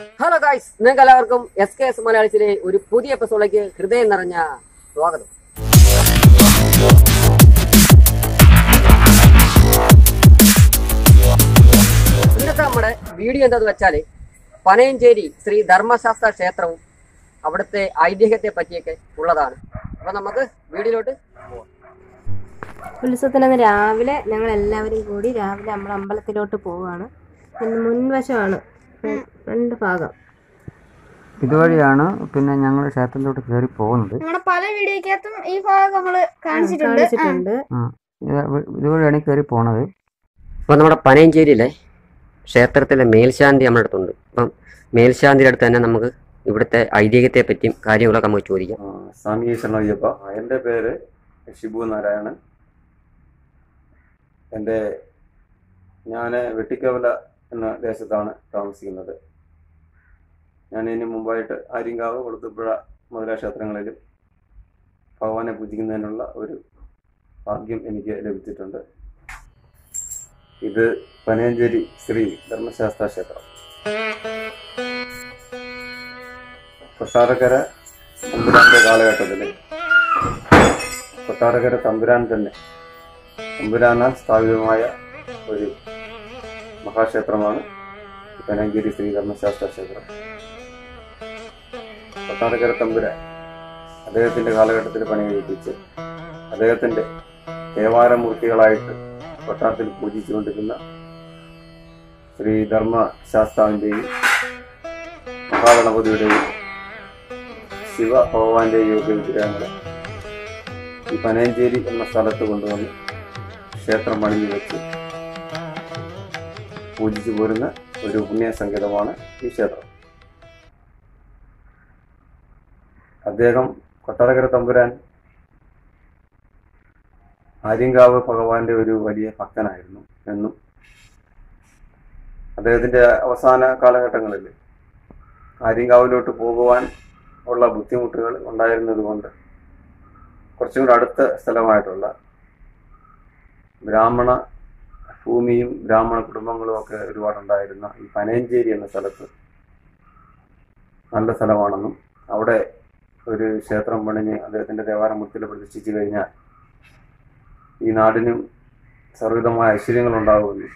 Hello guys നിങ്ങൾക്ക് എല്ലാവർക്കും S K S മലയാളത്തിലെ ഒരു പുതിയ എപ്പിസോഡിലേക്ക് ഹൃദയം നിറഞ്ഞ സ്വാഗതം. ഇന്നത്തെ നമ്മുടെ വീഡിയോ എന്താന്ന് വെച്ചാൽ പനയഞ്ചേരി ശ്രീ ധർമ്മശാസ്ത്ര ക്ഷേത്രവും അവിടുത്തെ ഐതിഹ്യത്തെ പറ്റിയൊക്കെ ഉള്ളതാണ്. അപ്പൊ നമുക്ക് വീഡിയോയിലോട്ട് പോവാം. ഉത്സവത്തിന് രാവിലെ ഞങ്ങൾ എല്ലാവരും കൂടി രാവിലെ നമ്മൾ അമ്പലത്തിലോട്ട് പോവുകയാണ് മുൻവശമാണ് ഫ്രണ്ട് ഭാഗം. ഇതുവഴിയാണ് പിന്നെ ഞങ്ങൾ ക്ഷേത്രത്തിലോട്ട് കയറി പോകുന്നത്. ഞങ്ങളുടെ പല വീഡിയോക്കകത്തും ഈ ഭാഗം നമ്മൾ കാണിച്ചിട്ടുണ്ട്. കാണിച്ചിട്ടുണ്ട്. ഇത് ഇതുവഴിയാണ് കയറി പോണത്. അപ്പൊ നമ്മുടെ പനയഞ്ചേരിയിലെ ക്ഷേത്രത്തിലെ മേൽശാന്തി നമ്മുടെ അടുത്തുണ്ട്. അപ്പം മേൽശാന്തിയുടെ അടുത്ത് തന്നെ നമുക്ക് ഇവിടുത്തെ ഐതിഹ്യത്തെ പറ്റിയും കാര്യങ്ങളൊക്കെ നമുക്ക് ചോദിക്കാം. സ്വാമി ശരണയ്യപ്പ എന്റെ പേര് ഷിബു നാരായണൻ. എന്റെ ഞാൻ വെട്ടിക്കവല എന്ന ദേശത്താണ് താമസിക്കുന്നത്. ഞാൻ ഇതിന് മുമ്പായിട്ട് ആര്യങ്കാവ് കൊടുത്തപ്പുഴ മുതലായ ക്ഷേത്രങ്ങളിലും ഭഗവാനെ പൂജിക്കുന്നതിനുള്ള ഒരു ഭാഗ്യം എനിക്ക് ലഭിച്ചിട്ടുണ്ട്. ഇത് പനയഞ്ചേരി ശ്രീ ധർമ്മശാസ്ത്ര ക്ഷേത്രം. കൊട്ടാരക്കര തമ്പുരാന്റെ കാലഘട്ടത്തിൽ കൊട്ടാരക്കര തമ്പുരാൻ തന്നെ തമ്പുരാനാൽ സ്ഥാപിതമായ ഒരു മഹാക്ഷേത്രമാണ്. പനഞ്ചേരി ശ്രീ ധർമ്മശാസ്ത്ര ക്ഷേത്രം കൊട്ടാരക്കര തമ്പുരാൻ അദ്ദേഹത്തിന്റെ കാലഘട്ടത്തിൽ പണി കഴിപ്പിച്ച് അദ്ദേഹത്തിന്റെ ദേവാരമൂർത്തികളായിട്ട് പട്ടണത്തിൽ പൂജിച്ചുകൊണ്ടിരുന്ന ശ്രീ ധർമ്മശാസ്താവിന്റെയും മഹാഗണപതിയുടെയും ശിവ ഭഗവാന്റെയും ഒക്കെ വിഗ്രഹങ്ങൾ ഈ പനയഞ്ചേരി എന്ന സ്ഥലത്ത് കൊണ്ടുവന്ന് ക്ഷേത്രം പണിഞ്ഞു വെച്ച് പൂജിച്ചു പോരുന്ന ഒരു പുണ്യസങ്കേതമാണ് ഈ ക്ഷേത്രം. അദ്ദേഹം കൊട്ടാരക്കര തമ്പുരാൻ ആര്യങ്കാവ് ഭഗവാന്റെ ഒരു വലിയ ഭക്തനായിരുന്നു എന്നും അദ്ദേഹത്തിന്റെ അവസാന കാലഘട്ടങ്ങളിൽ ആര്യങ്കാവിലോട്ട് പോകുവാൻ ഉള്ള ബുദ്ധിമുട്ടുകൾ ഉണ്ടായിരുന്നതുകൊണ്ട് കുറച്ചും കൂടെ അടുത്ത സ്ഥലമായിട്ടുള്ള ബ്രാഹ്മണ ഭൂമിയും ബ്രാഹ്മണ കുടുംബങ്ങളും ഒക്കെ ഒരുപാടുണ്ടായിരുന്ന ഈ പനയഞ്ചേരി എന്ന സ്ഥലത്ത് നല്ല സ്ഥലമാണെന്നും അവിടെ ഒരു ക്ഷേത്രം പണിഞ്ഞ് അദ്ദേഹത്തിന്റെ ദേവാലയത്തിൽ പ്രതിഷ്ഠിച്ചു കഴിഞ്ഞാൽ ഈ നാടിനും സർവിധമായ ഐശ്വര്യങ്ങൾ ഉണ്ടാകുമെന്നും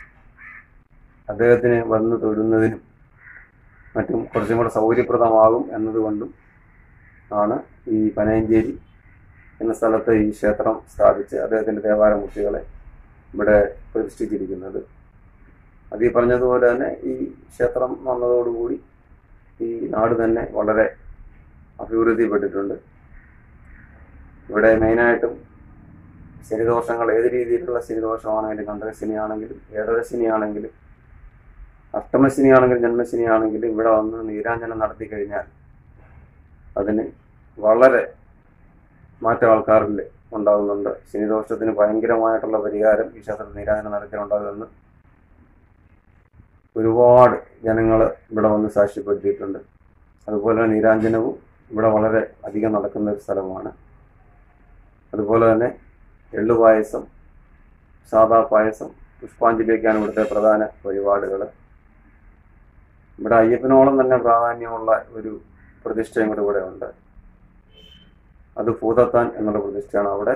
അദ്ദേഹത്തിന് വന്ന് തൊഴുന്നതിനും മറ്റും കുറച്ചും കൂടെ സൗകര്യപ്രദമാകും എന്നതുകൊണ്ടും ആണ് ഈ പനയഞ്ചേരി എന്ന സ്ഥലത്ത് ഈ ക്ഷേത്രം സ്ഥാപിച്ച് അദ്ദേഹത്തിന്റെ ദേവാലയമൂർത്തികളെ ഇവിടെ പ്രതിഷ്ഠിച്ചിരിക്കുന്നത്. അത് ഈ പറഞ്ഞതുപോലെ തന്നെ ഈ ക്ഷേത്രം വന്നതോടുകൂടി ഈ നാട് തന്നെ വളരെ അഭിവൃദ്ധിപ്പെട്ടിട്ടുണ്ട്. ഇവിടെ മെയിനായിട്ടും ശനിദോഷങ്ങൾ ഏത് രീതിയിലുള്ള ശനിദോഷമാണെങ്കിലും കണ്ടകശനിയാണെങ്കിലും ഏഴരശനിയാണെങ്കിലും അഷ്ടമശനിയാണെങ്കിലും ജന്മശനിയാണെങ്കിലും ഇവിടെ വന്ന് നീരാഞ്ജനം നടത്തി കഴിഞ്ഞാൽ അതിന് വളരെ മാറ്റം ആൾക്കാരിൽ ഉണ്ടാകുന്നുണ്ട്. ശനിദോഷത്തിന് ഭയങ്കരമായിട്ടുള്ള പരിഹാരം ഈ ക്ഷേത്രത്തിൽ നീരാഞ്ജനം നടത്തിയിട്ടുണ്ടാകുമെന്ന് ഒരുപാട് ജനങ്ങൾ ഇവിടെ വന്ന് സാക്ഷ്യപ്പെടുത്തിയിട്ടുണ്ട്. അതുപോലെ നീരാഞ്ജനവും ഇവിടെ വളരെ അധികം നടക്കുന്ന ഒരു സ്ഥലമാണ്. അതുപോലെ തന്നെ എള്ളു പായസം സാദാ പായസം പുഷ്പാഞ്ജലിയൊക്കെയാണ് ഇവിടുത്തെ പ്രധാന വഴിപാടുകൾ ഇവിടെ അയ്യപ്പനോളം തന്നെ പ്രാധാന്യമുള്ള ഒരു പ്രതിഷ്ഠയും കൂടെ ഇവിടെ ഉണ്ട് അത് ഭൂതത്താൻ എന്നുള്ള പ്രതിഷ്ഠയാണ്. അവിടെ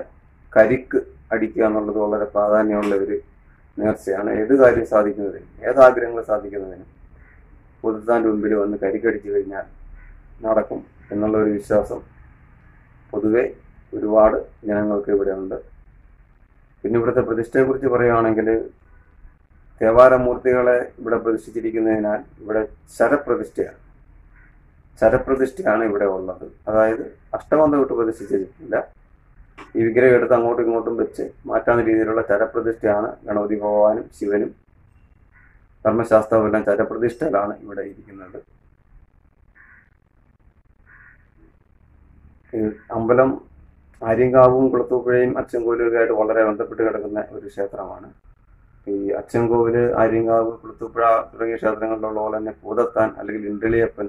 കരിക്ക് അടിക്കുക എന്നുള്ളത് വളരെ പ്രാധാന്യമുള്ള ഒരു നേർച്ചയാണ്. ഏത് കാര്യം സാധിക്കുന്നതിനും ഏത് ആഗ്രഹങ്ങൾ സാധിക്കുന്നതിനും ഭൂതത്താന്റെ മുമ്പിൽ വന്ന് കരിക്കടിച്ചു കഴിഞ്ഞാൽ നടക്കും എന്നുള്ള ഒരു വിശ്വാസം പൊതുവെ ഒരുപാട് ജനങ്ങൾക്ക് ഇവിടെ ഉണ്ട്. പിന്നെ ഇവിടുത്തെ പ്രതിഷ്ഠയെക്കുറിച്ച് പറയുകയാണെങ്കിൽ ദേവാലമൂർത്തികളെ ഇവിടെ പ്രതിഷ്ഠിച്ചിരിക്കുന്നതിനാൽ ഇവിടെ ശരപ്രതിഷ്ഠയാണ്. ശരപ്രതിഷ്ഠയാണ് ഇവിടെ ഉള്ളത്. അതായത് അഷ്ടമന്ത വിട്ട് പ്രതിഷ്ഠിച്ചിട്ടില്ല. ഈ വിഗ്രഹം എടുത്ത് അങ്ങോട്ടും ഇങ്ങോട്ടും വെച്ച് മാറ്റാവുന്ന രീതിയിലുള്ള ചരപ്രതിഷ്ഠയാണ് ഗണപതി ഭഗവാനും ശിവനും ധർമ്മശാസ്ത്രവും എല്ലാം ചരപ്രതിഷ്ഠയിലാണ് ഇവിടെ ഇരിക്കുന്നത്. അമ്പലം ആര്യങ്കാവും കുളത്തൂപ്പുഴയും അച്ചൻകോവിലും വളരെ ബന്ധപ്പെട്ട് കിടക്കുന്ന ഒരു ക്ഷേത്രമാണ്. ഈ അച്ചൻകോവിൽ ആര്യങ്കാവ് കുളത്തൂപ്പുഴ തുടങ്ങിയ ക്ഷേത്രങ്ങളിലുള്ള പോലെ തന്നെ പൂതത്താൻ അല്ലെങ്കിൽ ഇണ്ടളിയപ്പൻ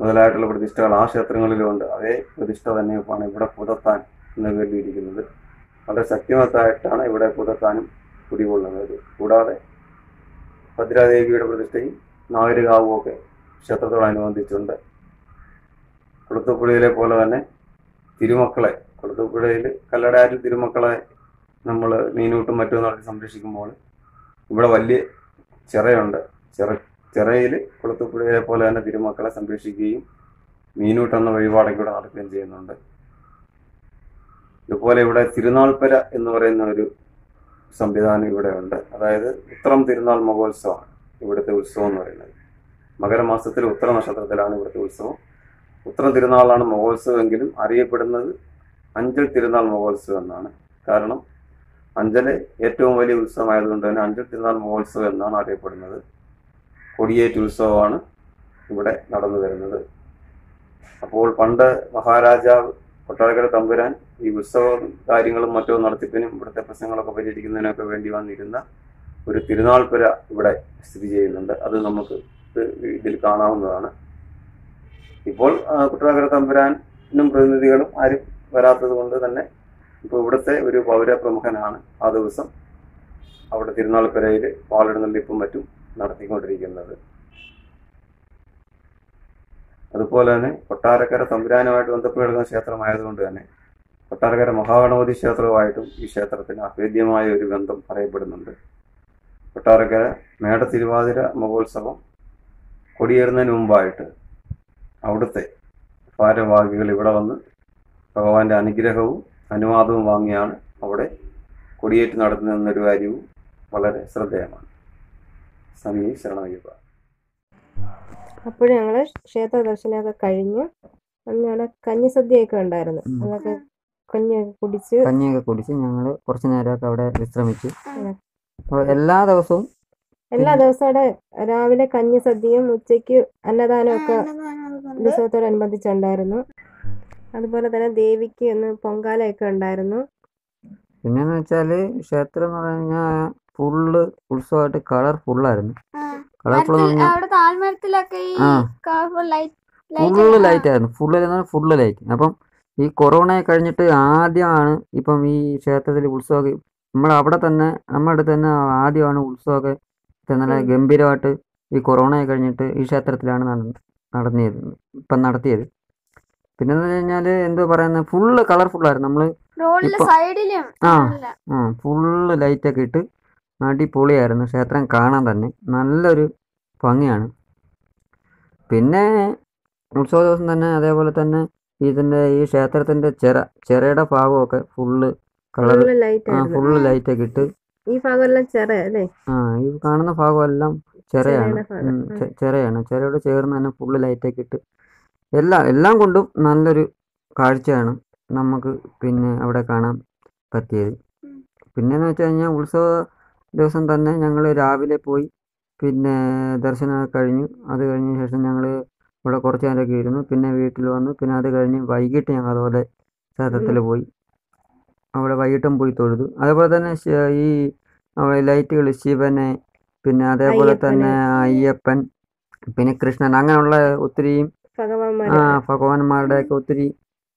മുതലായിട്ടുള്ള പ്രതിഷ്ഠകൾ ആ ക്ഷേത്രങ്ങളിലുമുണ്ട് അതേ പ്രതിഷ്ഠ തന്നെയാണ് ഇവിടെ പുതത്താൻ എന്ന് പേരിൽ വളരെ ശക്തിമത്തായിട്ടാണ് ഇവിടെ പുതത്താനും കുടികൊള്ളുന്നത്. കൂടാതെ ഭദ്രാദേവിയുടെ പ്രതിഷ്ഠയും നാഗരികാവും ഒക്കെ ക്ഷേത്രത്തോടനുബന്ധിച്ചുണ്ട്. കൊളുത്തുപ്പുഴയിലെ പോലെ തന്നെ തിരുമക്കളെ കൊളുത്തുപ്പുഴയിൽ കല്ലടാരിൽ തിരുമക്കളെ നമ്മൾ മീനൂട്ടും മറ്റും നടത്തി സംരക്ഷിക്കുമ്പോൾ ഇവിടെ വലിയ ചിറയുണ്ട്. ചിറ ചിറയിൽ കുളത്തൂപ്പുഴയിലെ പോലെ തന്നെ തിരുമക്കളെ സംരക്ഷിക്കുകയും മീനൂട്ടെന്ന വഴിപാടൊക്കെ നടക്കുകയും ചെയ്യുന്നുണ്ട്. ഇതുപോലെ ഇവിടെ തിരുനാൾപ്പര എന്ന് പറയുന്ന ഒരു സംവിധാനം ഇവിടെ ഉണ്ട്. അതായത് ഉത്രം തിരുനാൾ മഹോത്സവമാണ് ഇവിടുത്തെ ഉത്സവം എന്ന് പറയുന്നത്. മകരമാസത്തിൽ ഉത്തര നക്ഷത്രത്തിലാണ് ഇവിടുത്തെ ഉത്സവം. ഉത്രം തിരുനാളാണ് മഹോത്സവം എങ്കിലും അറിയപ്പെടുന്നത് അഞ്ചൽ തിരുനാൾ മഹോത്സവം എന്നാണ്. കാരണം അഞ്ചലെ ഏറ്റവും വലിയ ഉത്സവമായതുകൊണ്ട് തന്നെ അഞ്ചൽ തിരുനാൾ മഹോത്സവം എന്നാണ് അറിയപ്പെടുന്നത്. കൊടിയേറ്റ് ഉത്സവമാണ് ഇവിടെ നടന്നു വരുന്നത്. അപ്പോൾ പണ്ട് മഹാരാജാവ് കൊട്ടാരക്കര തമ്പുരാൻ ഈ ഉത്സവ കാര്യങ്ങളും മറ്റും നടത്തിപ്പിനും ഇവിടുത്തെ പ്രശ്നങ്ങളൊക്കെ പരിഹരിക്കുന്നതിനൊക്കെ വേണ്ടി വന്നിരുന്ന ഒരു തിരുനാൾപ്പുര ഇവിടെ സ്ഥിതി ചെയ്യുന്നുണ്ട്. അത് നമുക്ക് ഇത് ഇതിൽ കാണാവുന്നതാണ്. ഇപ്പോൾ ആ, കൊട്ടാരക്കര തമ്പുരാനും പ്രതിനിധികളും ആരും വരാത്തത് കൊണ്ട് തന്നെ ഇപ്പോൾ ഇവിടുത്തെ ഒരു പൗരപ്രമുഖനാണ് ആ ദിവസം. അവിടെ തിരുനാൾപ്പുരയിൽ വാളെഴുന്നള്ളിപ്പും മറ്റും നടത്തിക്കൊണ്ടിരിക്കുന്നത്. അതുപോലെ തന്നെ കൊട്ടാരക്കര തമ്പുരാനുമായിട്ട് ബന്ധപ്പെട്ട് ക്ഷേത്രമായതുകൊണ്ട് തന്നെ കൊട്ടാരക്കര മഹാഗണപതി ക്ഷേത്രവുമായിട്ടും ഈ ക്ഷേത്രത്തിന് അഭേദ്യമായ ഒരു ബന്ധം പറയപ്പെടുന്നുണ്ട് കൊട്ടാരക്കര മേട തിരുവാതിര മഹോത്സവം കൊടിയേറുന്നതിന് മുമ്പായിട്ട് അവിടുത്തെ ഭാരവാഹികൾ ഇവിടെ വന്ന് ഭഗവാന്റെ അനുഗ്രഹവും അനുവാദവും വാങ്ങിയാണ് അവിടെ കൊടിയേറ്റ് നടത്തുന്നതെന്നൊരു കാര്യവും വളരെ ശ്രദ്ധേയമാണ്. സമീ ശരണമയ്യപ്പ. അപ്പോൾ ഞങ്ങൾ ക്ഷേത്ര ദർശനമൊക്കെ കഴിഞ്ഞ് അങ്ങനെ കഞ്ഞിസദ്യയൊക്കെ ഉണ്ടായിരുന്നു. അതൊക്കെ കഞ്ഞിയൊക്കെ കുടിച്ച് കഞ്ഞിയൊക്കെ കുടിച്ച് ഞങ്ങൾ കുറച്ച് നേരമൊക്കെ അവിടെ വിശ്രമിച്ചു. അപ്പോൾ എല്ലാ ദിവസവും എല്ലാ ദിവസവും അവിടെ രാവിലെ കഞ്ഞിസദ്യയും ഉച്ചയ്ക്ക് അന്നദാനവും ഒക്കെ ഉത്സവത്തോടനുബന്ധിച്ചുണ്ടായിരുന്നു. അതുപോലെ തന്നെ ദേവിക്ക് ഒന്ന് പൊങ്കാലയൊക്കെ ഉണ്ടായിരുന്നു. പിന്നെന്ന് വെച്ചാൽ ക്ഷേത്രം എന്ന് പറഞ്ഞു കഴിഞ്ഞാൽ ഫുള്ള് ഉത്സവമായിട്ട് കളർ ഫുള്ളായിരുന്നു കളർഫുൾ ഫുള്ള് ലൈറ്റ് ആയിരുന്നു. ഫുള്ള് ഫുള്ള് ലൈറ്റ് അപ്പം ഈ കൊറോണ കഴിഞ്ഞിട്ട് ആദ്യമാണ് ഇപ്പം ഈ ക്ഷേത്രത്തിൽ ഉത്സവമൊക്കെ നമ്മൾ അവിടെ തന്നെ നമ്മുടെ അടുത്ത് തന്നെ ആദ്യമാണ് ഉത്സവമൊക്കെ നല്ല ഗംഭീരമായിട്ട് ഈ കൊറോണ കഴിഞ്ഞിട്ട് ഈ ക്ഷേത്രത്തിലാണ് നടന്നത് ഇപ്പം നടത്തിയത്. പിന്നെ എന്ന് കഴിഞ്ഞാൽ എന്തോ പറയുന്നത് ഫുള്ള് കളർഫുള്ളായിരുന്നു നമ്മൾ ആ. ആ. ഫുള്ള് ലൈറ്റൊക്കെ ഇട്ട് അടിപൊളിയായിരുന്നു. ക്ഷേത്രം കാണാൻ തന്നെ നല്ലൊരു ഭംഗിയാണ്. പിന്നെ ഉത്സവ ദിവസം തന്നെ അതേപോലെ തന്നെ ഇതിന്റെ ഈ ക്ഷേത്രത്തിന്റെ ചിറ ചിറയുടെ ഭാഗമൊക്കെ ഫുള്ള് കളർ ഫുള്ള് ലൈറ്റ് ഒക്കെ ഇട്ട് ഈ ഭാഗമെല്ലാം ചെറ അല്ലേ? ആ ഈ കാണുന്ന ഭാഗമെല്ലാം ചിറയാണ് ചിറയാണ് ചിറയോട് ചേർന്ന് തന്നെ ഫുള്ള് ലൈറ്റൊക്കെ ഇട്ട് എല്ലാം എല്ലാം കൊണ്ടും നല്ലൊരു കാഴ്ചയാണ് നമുക്ക് പിന്നെ അവിടെ കാണാൻ പറ്റിയത്. പിന്നെ പിന്നെന്ന് വെച്ച് കഴിഞ്ഞാൽ ഉത്സവ ദിവസം തന്നെ ഞങ്ങൾ രാവിലെ പോയി പിന്നെ ദർശനം കഴിഞ്ഞു. അത് കഴിഞ്ഞ ശേഷം ഞങ്ങൾ ഇവിടെ കുറച്ച് നേരമൊക്കെ ഇരുന്നു. പിന്നെ വീട്ടിൽ വന്നു. പിന്നെ അത് കഴിഞ്ഞ് വൈകിട്ട് ഞങ്ങൾ അതുപോലെ ക്ഷേത്രത്തിൽ പോയി. അവിടെ വൈകിട്ടും പോയി തൊഴുതു. അതേപോലെ തന്നെ ഈ ലൈറ്റുകൾ ശിവനെ പിന്നെ അതേപോലെ തന്നെ അയ്യപ്പൻ പിന്നെ കൃഷ്ണൻ അങ്ങനെയുള്ള ഒത്തിരിയും ആ ഭഗവാന്മാരുടെയൊക്കെ ഒത്തിരി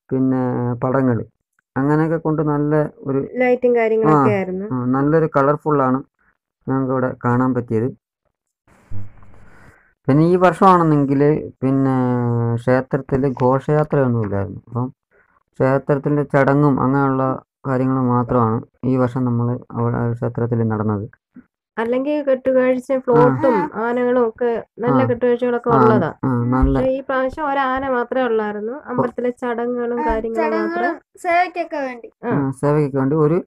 പിന്നെ പടങ്ങൾ അങ്ങനെയൊക്കെ കൊണ്ട് നല്ല ഒരു ലൈറ്റും കാര്യങ്ങളൊക്കെ. ആയിരുന്നു. നല്ലൊരു കളർഫുള്ളാണ് ഞങ്ങൾക്ക് ഇവിടെ കാണാൻ പറ്റിയത്. പിന്നെ ഈ വർഷമാണെന്നെങ്കിൽ പിന്നെ ക്ഷേത്രത്തിൽ ഘോഷയാത്രയൊന്നുമില്ലായിരുന്നു. അപ്പം ക്ഷേത്രത്തിന്റെ ചടങ്ങും അങ്ങനെയുള്ള കാര്യങ്ങൾ മാത്രമാണ് ഈ വർഷം നമ്മൾ അവിടെ ക്ഷേത്രത്തിൽ നടന്നത്. അല്ലെങ്കിൽ കെട്ടുകാഴ്ച ഫ്ലോട്ടും ആനകളും ഒക്കെ നല്ല. കെട്ടുകാഴ്ചകളൊക്കെ ഉള്ളതാ. ഈ പ്രാവശ്യം ഒരാന മാത്രമേ ഉള്ളായിരുന്നു. അമ്പലത്തിലെ ചടങ്ങുകളും കാര്യങ്ങളും മാത്രം. സേവയ്ക്കൊക്കെ വേണ്ടി. ഒരു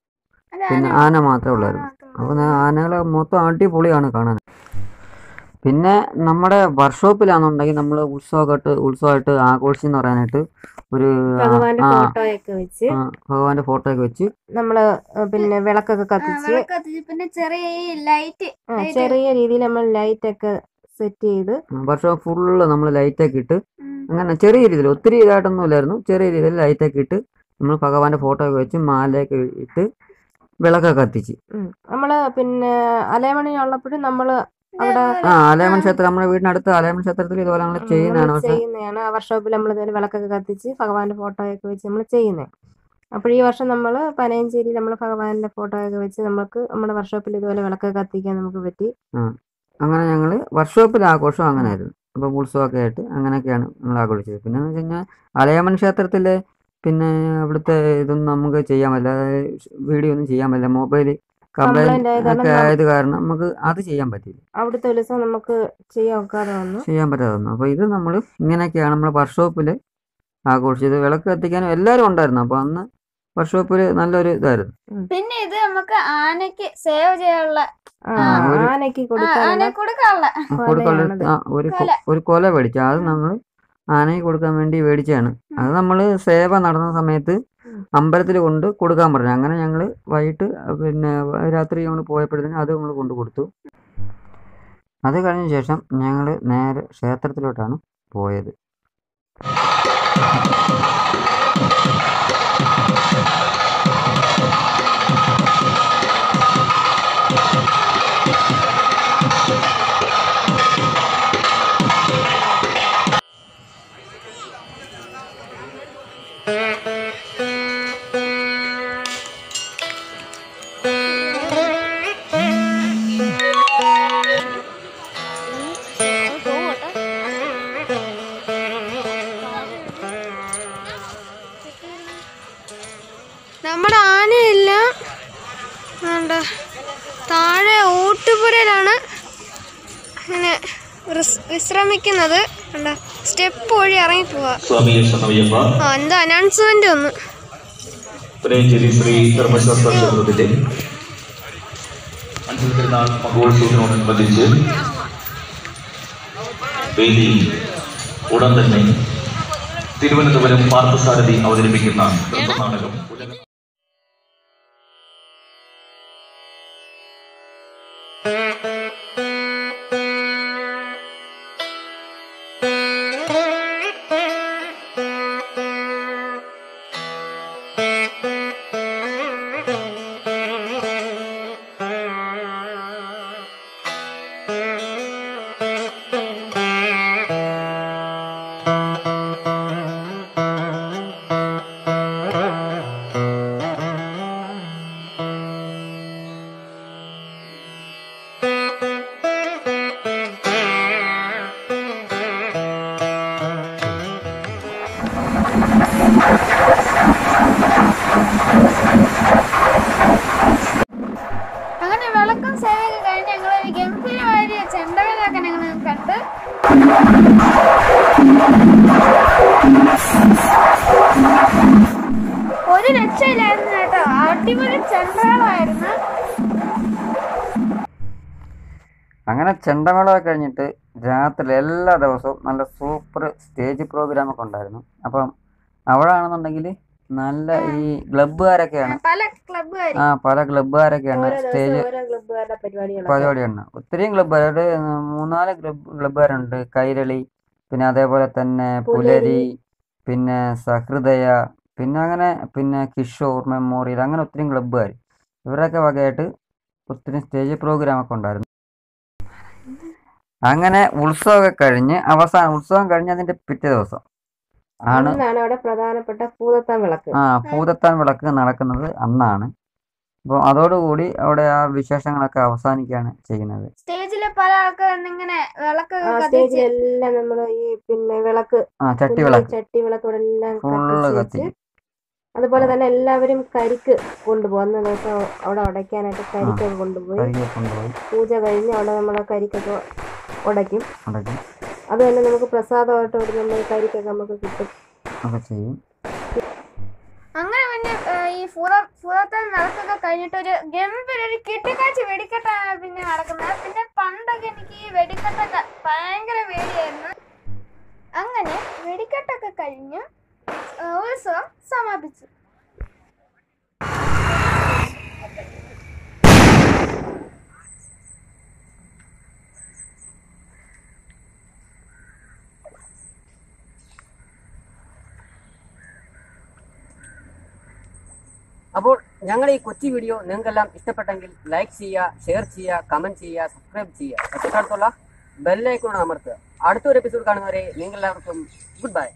പിന്നെ ആന ആന മാത്രമേ ഉള്ളായിരുന്നു. അപ്പൊ ആനകളെ മൊത്തം അടിപൊളിയാണ് കാണാൻ. പിന്നെ നമ്മുടെ വർക്ക്ഷോപ്പിലാണെന്നുണ്ടെങ്കിൽ നമ്മൾ ഉത്സവമായിട്ട് ഉത്സവമായിട്ട് ആഘോഷിച്ചെന്ന് പറയാനായിട്ട് ഒരു ഭഗവാന്റെ ഫോട്ടോയൊക്കെ വെച്ച് ആ, ഭഗവാന്റെ ഫോട്ടോ ഒക്കെ വെച്ച് നമ്മൾ പിന്നെ വിളക്കൊക്കെ കത്തിച്ച് പിന്നെ ചെറിയ ഈ ലൈറ്റ് ആ, ചെറിയ രീതിയിൽ നമ്മൾ ലൈറ്റ് ഒക്കെ സെറ്റ് ചെയ്ത് വർഷം ഫുള്ള് നമ്മൾ ലൈറ്റൊക്കെ ഇട്ട് അങ്ങനെ ചെറിയ രീതിയിൽ ഒത്തിരി ഇതായിട്ടൊന്നും ഇല്ലായിരുന്നു ചെറിയ രീതിയിൽ ലൈറ്റൊക്കെ ഇട്ട് നമ്മൾ ഭഗവാന്റെ ഫോട്ടോ ഒക്കെ വെച്ച് മാലയൊക്കെ ഇട്ട് വിളക്കൊക്കെ കത്തിച്ച് ഉം. നമ്മൾ പിന്നെ അലയമണി ഉള്ളപ്പോഴും നമ്മൾ അവിടെ ആ ആലയമൺ ക്ഷേത്രം നമ്മുടെ വീടിനടുത്ത് ആലയമൺ ക്ഷേത്രത്തിൽ ഇതുപോലെ നമ്മൾ ചെയ്യുന്നതാണ് പക്ഷെ ചെയ്യുന്നതാണ്. ആ വർഷോപ്പിൽ നമ്മൾ ഇതുപോലെ വിളക്കൊക്കെ കത്തിച്ച് ഭഗവാന്റെ ഫോട്ടോയൊക്കെ വെച്ച് നമ്മൾ ചെയ്യുന്നത് അപ്പോൾ ഈ വർഷം നമ്മൾ പനയഞ്ചേരി നമ്മൾ ഭഗവാന്റെ ഫോട്ടോയൊക്കെ വെച്ച് നമുക്ക് നമ്മുടെ വർഷോപ്പിൽ ഇതുപോലെ വിളക്കൊക്കെ കത്തിക്കാൻ നമുക്ക് പറ്റി. അങ്ങനെ ഞങ്ങൾ വർഷോപ്പിൽ ആഘോഷം അങ്ങനെ ആയിരുന്നു അപ്പോൾ ഉത്സവമൊക്കെ ആയിട്ട് അങ്ങനെയൊക്കെയാണ് നമ്മൾ ആഘോഷിച്ചത്. പിന്നെ എന്ന് വെച്ച് കഴിഞ്ഞാൽ അലയമൻ ക്ഷേത്രത്തിലെ പിന്നെ അവിടുത്തെ ഇതൊന്നും നമുക്ക് ചെയ്യാൻ പറ്റില്ല. വീഡിയോ ഒന്നും ചെയ്യാൻ പറ്റില്ല. മൊബൈൽ കാരണം ഒക്കെ ആയത് കാരണം നമുക്ക് അത് ചെയ്യാൻ പറ്റില്ല അവിടുത്തെ ദിവസം നമുക്ക് ചെയ്യാൻ ഒക്കാതെ വന്നു ചെയ്യാൻ പറ്റാതെ വന്നു അപ്പോൾ ഇത് നമ്മൾ ഇങ്ങനെയൊക്കെയാണ് നമ്മൾ വർക്ക്ഷോപ്പിൽ ആഘോഷിച്ചത്. വിളക്ക് കത്തിക്കാനും എല്ലാവരും ഉണ്ടായിരുന്നു. അപ്പോൾ അന്ന് വർക്ക്ഷോപ്പിൽ നല്ലൊരു ഇതായിരുന്നു. പിന്നെ ഇത് നമുക്ക് ആനയ്ക്ക് സേവ് ചെയ്യാനുള്ള ആനയ്ക്ക് കൊടുക്കാനുള്ള ഒരു കൊല. ഒരു കൊല മേടിച്ചു. അത് നമ്മൾ ആനയ്ക്ക് കൊടുക്കാൻ വേണ്ടി മേടിച്ചാണ് അത് നമ്മൾ സേവ നടന്ന സമയത്ത് അമ്പലത്തിൽ കൊണ്ട് കൊടുക്കാൻ പറഞ്ഞു. അങ്ങനെ ഞങ്ങൾ വൈകിട്ട് പിന്നെ രാത്രി ഞങ്ങൾ പോയപ്പോഴത്തേനും അത് നമ്മൾ കൊണ്ട് കൊടുത്തു. അത് കഴിഞ്ഞ ശേഷം ഞങ്ങൾ നേരെ ക്ഷേത്രത്തിലോട്ടാണ് പോയത്. അങ്ങനെ റിസ്- വിശ്രമിക്കുന്നത് എന്താ സ്റ്റെപ്പ് വഴി ഇറങ്ങി പോവാ ആ എന്താ അനൗൺസ്മെന്റ് ഒന്ന് ശ്രീ ധർമ്മശാസ്ത്ര വേദി ഉടൻ തന്നെ തിരുവനന്തപുരം പാർത്ഥസാരഥി അവതരിപ്പിക്കുന്ന നൃത്തനാടകം രക്ഷയില്ലായിരുന്നു കേട്ടോ. അടിപൊളി ചെണ്ടകളായിരുന്നു അങ്ങനെ ചെണ്ടമേളമൊക്കെ കഴിഞ്ഞിട്ട് രാത്രി എല്ലാ ദിവസവും നല്ല സൂപ്പർ സ്റ്റേജ് പ്രോഗ്രാം ഒക്കെ ഉണ്ടായിരുന്നു. അപ്പം അവിടെ ആണെന്നുണ്ടെങ്കിൽ നല്ല ഈ ക്ലബ്ബുകാരൊക്കെയാണ് ആ പല ക്ലബ്ബുകാരൊക്കെയാണ് സ്റ്റേജ് ദിവസം ഓരോ ക്ലബ്ബുകാരുടെ പരിപാടികളൊക്കെ. പരിപാടിയാണ്. ഒത്തിരിയും ക്ലബ്ബുകാർ ഒരു മൂന്നാൽ ക്ലബ് ക്ലബ്ബുകാരുണ്ട് കൈരളി പിന്നെ അതേപോലെ തന്നെ പുലരി പിന്നെ സഹൃദയ പിന്നെ അങ്ങനെ പിന്നെ കിഷോർ മെമ്മോറിയൽ അങ്ങനെ ഒത്തിരി ക്ലബ്ബുകാർ ഇവരൊക്കെ വകയായിട്ട് ഒത്തിരി സ്റ്റേജ് പ്രോഗ്രാം ഒക്കെ ഉണ്ടായിരുന്നു. അങ്ങനെ ഉത്സവമൊക്കെ കഴിഞ്ഞ് അവസാനം ഉത്സവം കഴിഞ്ഞ് അതിന്റെ പിറ്റേ ദിവസം ആണ് ആ അവിടെ പ്രധാനപ്പെട്ട പൂതത്താൻ വിളക്ക്. ആ ഭൂതത്താൻ വിളക്ക് നടക്കുന്നത് അന്നാണ്. അപ്പോൾ അതോടുകൂടി അവിടെ ആ വിശേഷങ്ങളൊക്കെ അവസാനിക്കുകയാണ് ചെയ്യുന്നത്. സ്റ്റേജിലെ പല ആൾക്കാരും ഇങ്ങനെ വിളക്ക് ആ സ്റ്റേജിലെല്ലാം നമ്മൾ ഈ പിന്നെ വിളക്ക് ആ ചട്ടി വിളക്ക് ചട്ടി വിളക്കോടെ ഫുള്ള് വെച്ച് അതുപോലെ തന്നെ എല്ലാവരും കരിക്ക് കൊണ്ടുപോകും. അന്ന് ദിവസം അവിടെ ഉടയ്ക്കാനായിട്ട് കരിക്കൊക്കെ കൊണ്ടുപോയി. പൂജ കഴിഞ്ഞ് അവിടെ നമ്മൾ കരിക്കൊക്കെ ഉടയ്ക്കും. അത് തന്നെ നമുക്ക് പ്രസാദമായിട്ട് അവിടെ നമ്മൾ കരിക്കൊക്കെ നമുക്ക് കിട്ടും. അങ്ങനെ പിന്നെ ഈ ഫൂറ ഫൂറത്താൻ നടക്കൊക്കെ കഴിഞ്ഞിട്ട് ഒരു ഗംഭീര ഒരു കിട്ടിക്കാച്ചി വെടിക്കെട്ടാണ് പിന്നെ നടക്കുന്നത്. പിന്നെ പണ്ടൊക്കെ എനിക്ക് ഈ വെടിക്കെട്ടൊക്കെ ഭയങ്കര വേടിയായിരുന്നു അങ്ങനെ വെടിക്കെട്ടൊക്കെ കഴിഞ്ഞ് ഉത്സവം സമാപിച്ചു. അപ്പോൾ ഞങ്ങൾ ഈ കൊച്ചു വീഡിയോ നിങ്ങൾക്കെല്ലാം ഇഷ്ടപ്പെട്ടെങ്കിൽ ലൈക്ക് ചെയ്യുക ഷെയർ ചെയ്യുക കമന്റ് ചെയ്യുക സബ്സ്ക്രൈബ് ചെയ്യുക. തൊട്ടടുത്തുള്ള ബെല്ലൈക്കോൺ അമർത്തുക. അടുത്തൊരു എപ്പിസോഡ് കാണുന്നവരെ നിങ്ങളെല്ലാവർക്കും ഗുഡ് ബൈ